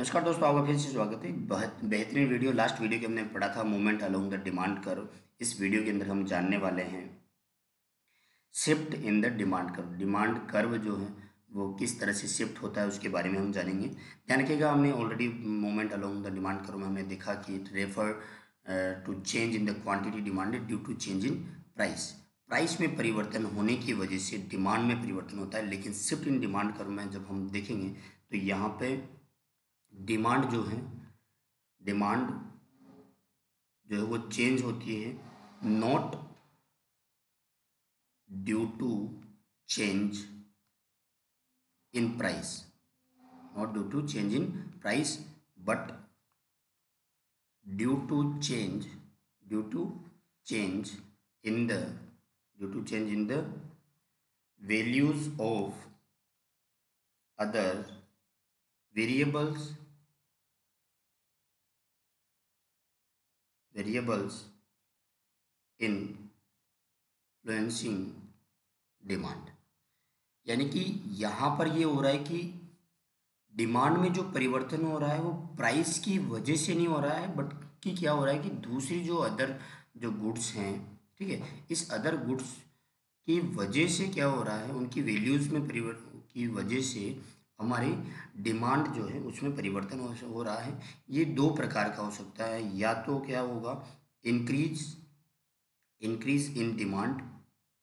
नमस्कार दोस्तों आपका फिर से स्वागत है। बहुत बेहतरीन वीडियो लास्ट वीडियो के हमने पढ़ा था movement along the demand curve इस वीडियो के अंदर हम जानने वाले हैं shift in the demand curve demand curve जो है, वो किस तरह से शिफ्ट होता है, उसके बारे में हम जानेंगे। ध्यान रखिएगा, हमने already movement along the demand curve में हमने देखा कि refer to change in the quantity demanded due to change in price price में परिवर्तन होने की वजह से डिमांड में परिवर्तन होता है, लेकिन शिफ्ट इन डिमांड कर्व में जब हम देखेंगे तो यहाँ पे डिमांड जो है, डिमांड जो है वो चेंज होती है not due to change in price not due to change in price but due to change due to change in the due to change in the values of other variables variables influencing demand यानी कि यहाँ पर ये हो रहा है कि demand में जो परिवर्तन हो रहा है, वो प्राइस की वजह से नहीं हो रहा है बट कि क्या हो रहा है कि दूसरी जो अदर जो गुड्स हैं, ठीक है, इस अदर गुड्स की वजह से क्या हो रहा है, उनकी वैल्यूज़ में परिवर्तन की वजह से हमारी डिमांड जो है उसमें परिवर्तन हो, रहा है। ये दो प्रकार का हो सकता है। या तो क्या होगा increase increase in demand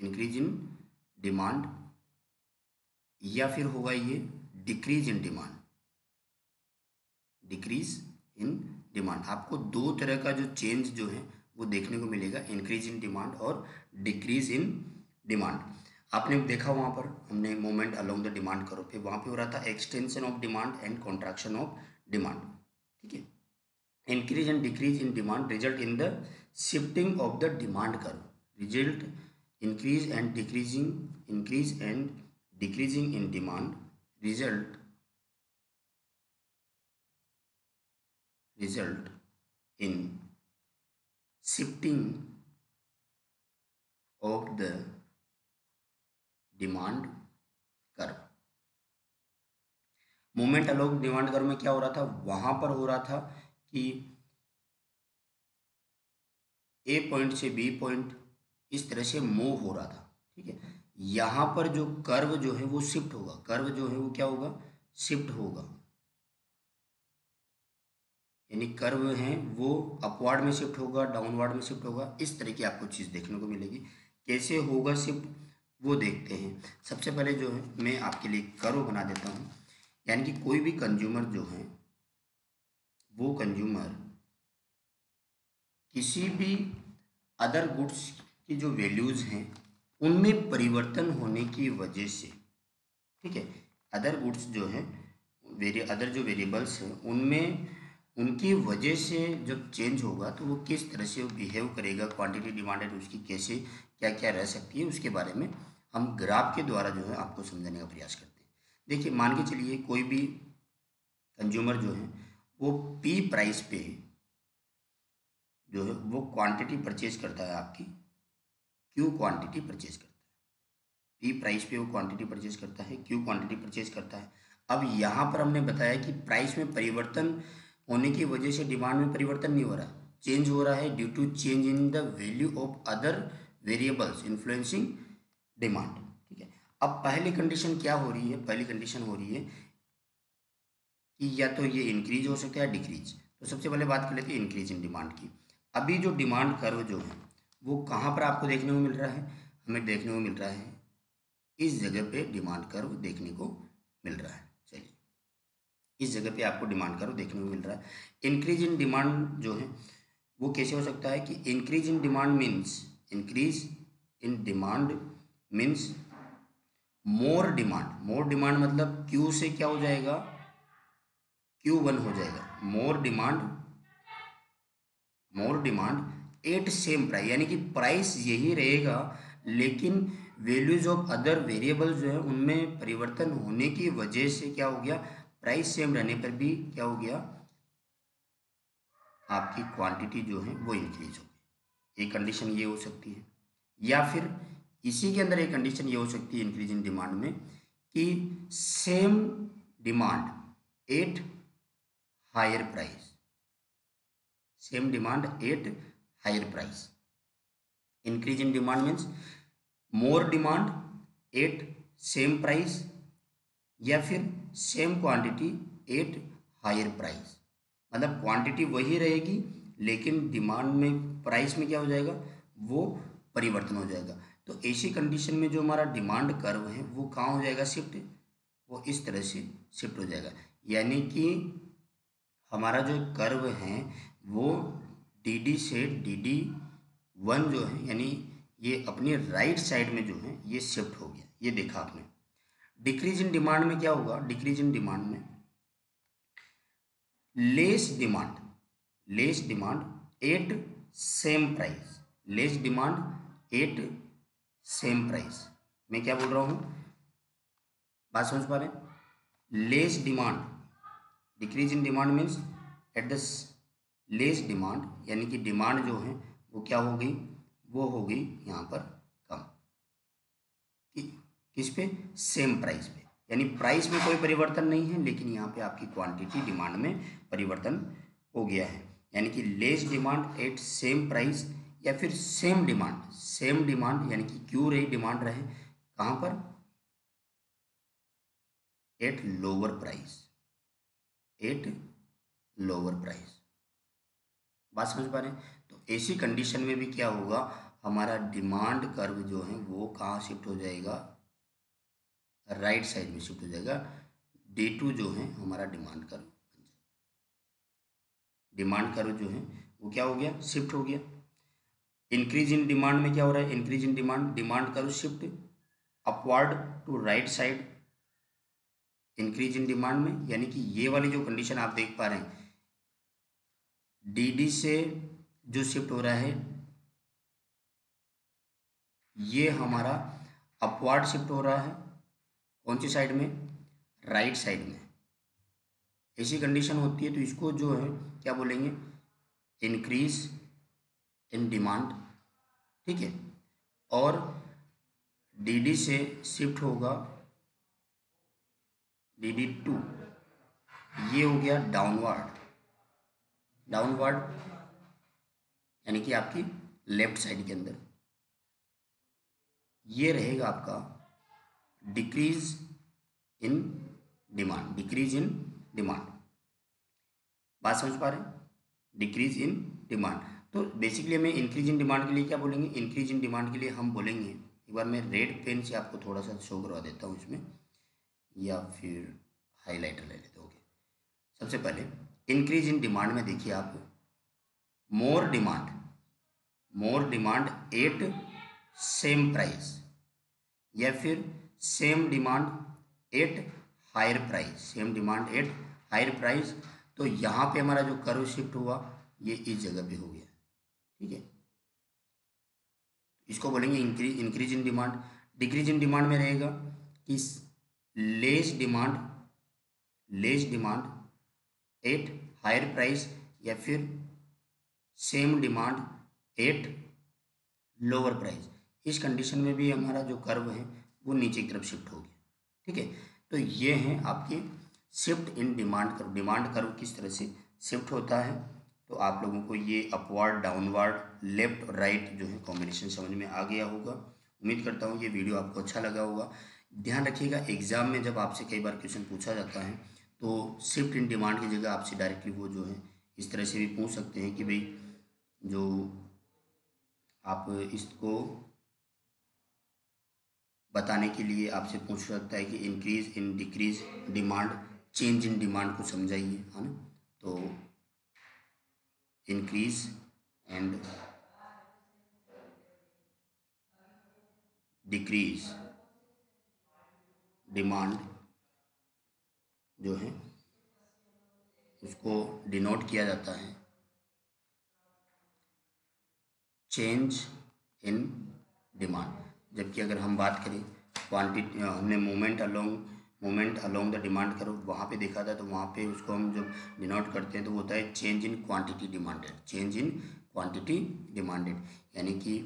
increase in demand या फिर होगा ये decrease in demand decrease in demand आपको दो तरह का जो चेंज जो है वो देखने को मिलेगा इंक्रीज इन डिमांड और डिक्रीज इन डिमांड आपने देखा वहाँ पर, हमने मोमेंट अलोंग द डिमांड करो, फिर वहाँ पे हो रहा था extension of demand and contraction of demand ठीक है? Increase and decrease in demand result in the shifting of the demand curve result increase and decreasing increase and decreasing in demand result result in shifting of the demand curve moment along demand curve में क्या हो रहा था? वहाँ पर हो रहा था कि ए पॉइंट से बी पॉइंट इस तरह से मूव हो रहा था, ठीक है? यहाँ पर जो कर्व जो है वो शिफ्ट होगा। कर्व जो है वो क्या होगा? शिफ्ट होगा। यानी कर्व है वो अपवर्ड में शिफ्ट होगा डाउनवर्ड में शिफ्ट होगा। इस तरह की आपको चीज़ देखने को मिलेगी। कैसे होगा शिफ्ट वो देखते हैं। सबसे पहले जो है, मैं आपके लिए कर्व बना देता हूँ। यानी कि कोई भी कंज्यूमर जो है, वो कंज्यूमर किसी भी अदर गुड्स की जो वैल्यूज़ हैं, उनमें परिवर्तन होने की वजह से, ठीक है अदर गुड्स जो है वेरी अदर जो वेरिएबल्स हैं, उनमें, उनकी वजह से जब चेंज होगा तो वो किस तरह से बिहेव करेगा क्वांटिटी डिमांडेड उसकी कैसे क्या क्या रह सकती है, उसके बारे में हम ग्राफ के द्वारा जो है आपको समझाने का प्रयास करते हैं। देखिए, मान के चलिए कोई भी कंज्यूमर जो है, वो पी प्राइस पे जो है, वो क्वांटिटी परचेज करता है आपकी। क्यू क्वांटिटी परचेज करता है। पी प्राइस पे वो क्वांटिटी परचेज करता है क्यू क्वांटिटी परचेज करता है। अब यहाँ पर हमने बताया कि प्राइस में परिवर्तन होने की वजह से डिमांड में परिवर्तन नहीं हो रहा। चेंज हो रहा है due to change in the value of other variables influencing demand, ठीक है? अब पहली कंडीशन क्या हो रही है? पहली कंडीशन हो रही है कि या तो ये इंक्रीज हो सकता है या डिक्रीज तो सबसे पहले बात कर लेते हैं इंक्रीज इन डिमांड की। अभी जो डिमांड कर्व जो है, वो कहाँ पर आपको देखने को मिल रहा है? हमें देखने को मिल रहा है, इस जगह पे डिमांड कर्व देखने को मिल रहा है। चलिए, इस जगह पे आपको डिमांड कर्व देखने को मिल रहा है। इंक्रीज इन डिमांड जो है, वो कैसे हो सकता है कि increase in demand means increase in demand means more demand more demand मतलब क्यू से क्या हो जाएगा? क्यू वन हो जाएगा। More demand more demand at same price यानी कि प्राइस यही रहेगा, लेकिन वैल्यूज़ ऑफ़ अदर वेरिएबल जो है, उनमें परिवर्तन होने की वजह से क्या हो गया? प्राइस सेम रहने पर भी क्या हो गया? आपकी क्वांटिटी जो है, वो इंक्रीज हो गई। एक कंडीशन ये हो सकती है। या फिर इसी के अंदर एक कंडीशन ये हो सकती है इंक्रीज इन डिमांड में कि same demand at higher price same demand at higher price increase in demand means more demand at same price या फिर same quantity at higher price मतलब क्वांटिटी वही रहेगी, लेकिन डिमांड में प्राइस में क्या हो जाएगा? वो परिवर्तन हो जाएगा। तो ऐसी कंडीशन में जो हमारा डिमांड कर्व है, वो कहाँ हो जाएगा शिफ्ट वो इस तरह से शिफ्ट हो जाएगा। यानी कि हमारा जो कर्व है, वो डी डी से डी डी वन जो है, यानी ये अपनी राइट साइड में जो है, ये शिफ्ट हो गया। ये देखा आपने। डिक्रीज इन डिमांड में क्या होगा? डिक्रीज इन डिमांड में less demand less demand at same price less demand at same price. मैं क्या बोल रहा हूँ? बात समझ पा रहे less demand decrease in demand means at the less demand यानी कि डिमांड जो है वो क्या हो गई? वो हो गई यहाँ पर कम। कि, किस पे? सेम प्राइस पे। यानी प्राइस में कोई परिवर्तन नहीं है लेकिन यहाँ पे आपकी क्वांटिटी डिमांड में परिवर्तन हो गया है। यानी कि less demand at same price या फिर सेम डिमांड सेम डिमांड यानी कि क्यों रही डिमांड रहे? कहाँ पर? At lower price at lower price बात समझ पा रहे हैं? तो ऐसी कंडीशन में भी क्या होगा? हमारा डिमांड कर्व जो है वो कहाँ शिफ्ट हो जाएगा? राइट साइड में शिफ्ट हो जाएगा। डे टू जो है हमारा डिमांड कर्व डिमांड कर्व जो है वो क्या हो गया? शिफ्ट हो गया। इंक्रीज इन डिमांड में क्या हो रहा है? Increase in demand demand curve shift upward to right side increase in demand में, यानी कि ये वाली जो कंडीशन आप देख पा रहे हैं डी से जो शिफ्ट हो रहा है, ये हमारा अपवर्ड शिफ्ट हो रहा है, कौन सी साइड में? राइट right साइड में। ऐसी कंडीशन होती है तो इसको जो है, क्या बोलेंगे? इंक्रीज इन डिमांड ठीक है? और डी से शिफ्ट होगा। डी टू ये हो गया डाउनवर्ड डाउनवर्ड यानी कि आपकी लेफ़्ट साइड के अंदर। ये रहेगा आपका decrease in demand decrease in demand बात समझ पा रहे डिक्रीज इन डिमांड तो बेसिकली हमें इंक्रीज इन डिमांड के लिए क्या बोलेंगे? इंक्रीज इन डिमांड के लिए हम बोलेंगे, एक बार मैं रेड पेन से आपको थोड़ा सा शो करवा देता हूँ इसमें, या फिर हाईलाइटर ले लेते ओके सबसे पहले इंक्रीज इन डिमांड में देखिए आप more demand more demand at same price या फिर same demand at higher price same demand at higher price तो यहाँ पे हमारा जो कर्व शिफ्ट हुआ, ये इस जगह पे हो गया। ठीक है? इसको बोलेंगे increase increase in demand decrease in demand में रहेगा कि less demand less demand at higher price या फिर same demand at lower price इस कंडीशन में भी हमारा जो कर्व है, वो नीचे की तरफ़ शिफ्ट हो गया। ठीक है? तो ये हैं आपके shift in demand curve demand curve किस तरह से शिफ्ट होता है? तो आप लोगों को ये अपवर्ड डाउनवर्ड लेफ़्ट और राइट जो है कॉम्बिनेशन समझ में आ गया होगा। उम्मीद करता हूँ ये वीडियो आपको अच्छा लगा होगा। ध्यान रखिएगा एग्ज़ाम में जब आपसे कई बार क्वेश्चन पूछा जाता है तो शिफ्ट इन डिमांड की जगह आपसे डायरेक्टली वो जो है इस तरह से भी पूछ सकते हैं कि भाई जो आप इसको बताने के लिए आपसे पूछ सकता है कि increase in decrease demand change in demand को समझाइए, है ना? तो इंक्रीज एंड डिक्रीज डिमांड जो है, उसको डिनोट किया जाता है। चेंज इन डिमांड जबकि अगर हम बात करें क्वांटिटी हमने moment along moment along the demand करो वहाँ पे देखा था तो वहाँ पे उसको हम जब डिनोट करते हैं तो वो होता है change in quantity demanded change in quantity demanded यानी कि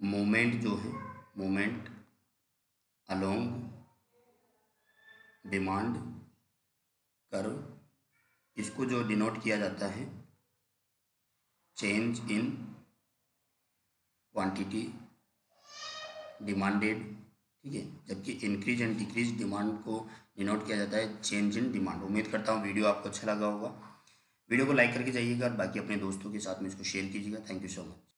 मोमेंट जो है मोमेंट अलोंग डिमांड करो इसको जो डिनोट किया जाता है चेंज इन क्वांटिटी डिमांडेड ठीक है? जबकि इंक्रीज एंड डिक्रीज डिमांड को डिनोट किया जाता है चेंज इन डिमांड उम्मीद करता हूँ वीडियो आपको अच्छा लगा होगा। वीडियो को लाइक करके जाइएगा और बाकी अपने दोस्तों के साथ में इसको शेयर कीजिएगा। Thank you so much